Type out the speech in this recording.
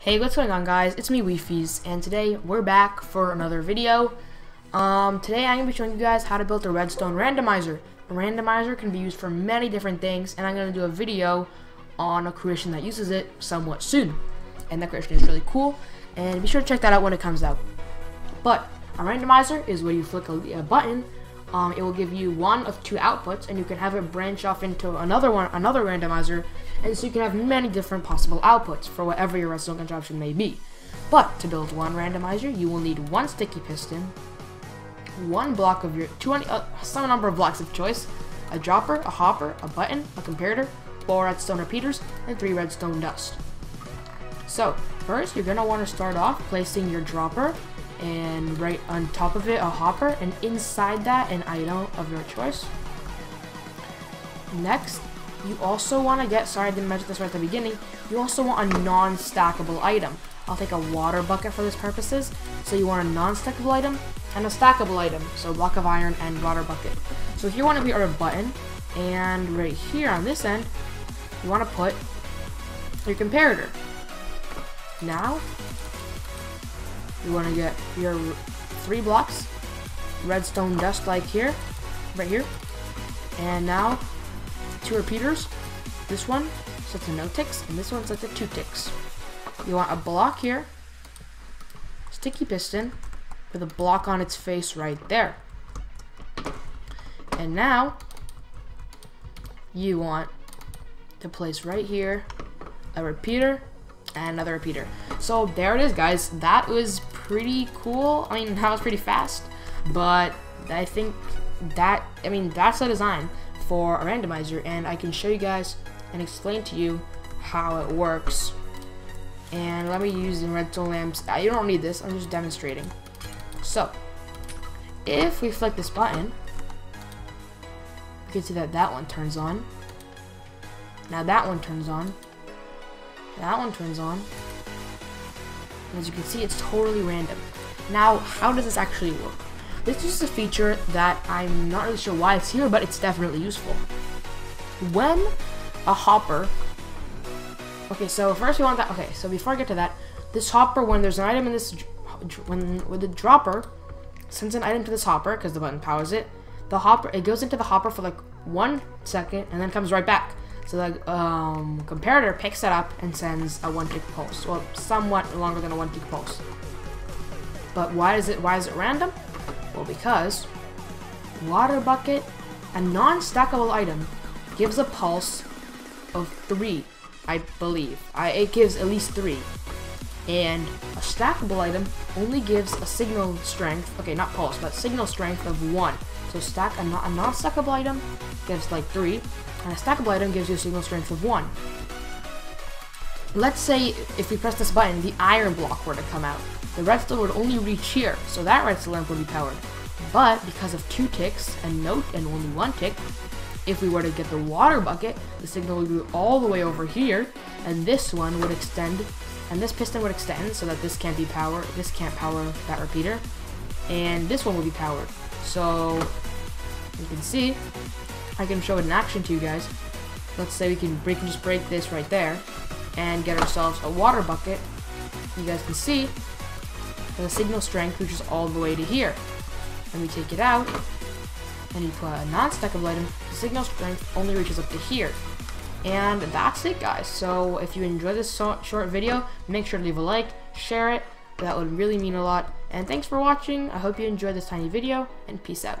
Hey, what's going on guys? It's me, Wifies, and today we're back for another video. Um, today I'm going to be showing you guys how to build a redstone randomizer. A randomizer can be used for many different things, and I'm going to do a video on a creation that uses it somewhat soon. And that creation is really cool, and be sure to check that out when it comes out. But, a randomizer is where you flick a, a button, um, it will give you one of two outputs, and you can have it branch off into another one, another randomizer, and so you can have many different possible outputs for whatever your redstone contraption may be. But to build one randomizer, you will need one sticky piston, one block of your 20, uh, some number of blocks of choice, a dropper, a hopper, a button, a comparator, four redstone repeaters, and three redstone dust. So first, you're gonna want to start off placing your dropper and right on top of it a hopper and inside that an item of your choice. Next, you also want to get, sorry I didn't mention this right at the beginning, you also want a non-stackable item. I'll take a water bucket for this purposes. So you want a non-stackable item and a stackable item. So block of iron and water bucket. So here you want to be our button and right here on this end, you want to put your comparator. Now, you want to get your three blocks, redstone dust like here, right here, and now two repeaters. This one sets to no ticks, and this one sets to two ticks. You want a block here, sticky piston, with a block on its face right there. And now, you want to place right here a repeater and another repeater. So there it is, guys. That was pretty cool. I mean, that was pretty fast, but I think that, I mean, that's the design for a randomizer and I can show you guys and explain to you how it works. And let me use the redstone lamps. You don't need this, I'm just demonstrating. So, if we flick this button, you can see that that one turns on. Now that one turns on. That one turns on. And as you can see, it's totally random. Now, how does this actually work? This is a feature that I'm not really sure why it's here, but it's definitely useful. When a hopper... Okay, so first we want that... Okay, so before I get to that, this hopper, when there's an item in this... When with the dropper sends an item to this hopper, because the button powers it, the hopper, it goes into the hopper for like one second, and then comes right back. So the um, comparator picks it up and sends a one tick pulse, well, somewhat longer than a one tick pulse. But why is it why is it random? Well, because water bucket, a non-stackable item, gives a pulse of three, I believe. I, it gives at least three. And a stackable item only gives a signal strength, okay, not pulse, but signal strength of one. So stack a, a non-stackable item gives like three, and a stackable item gives you a signal strength of 1. Let's say if we press this button, the iron block were to come out. The redstone would only reach here, so that redstone lamp would be powered. But because of two ticks and note and only one tick, if we were to get the water bucket, the signal would go all the way over here, and this one would extend, and this piston would extend so that this can't be powered, this can't power that repeater, and this one would be powered. So, you can see, I can show it in action to you guys. Let's say we can break just break this right there and get ourselves a water bucket. You guys can see the signal strength reaches all the way to here. And we take it out and you put a non-stackable item, the signal strength only reaches up to here. And that's it guys. So if you enjoyed this so short video, make sure to leave a like, share it, that would really mean a lot. And thanks for watching, I hope you enjoyed this tiny video, and peace out.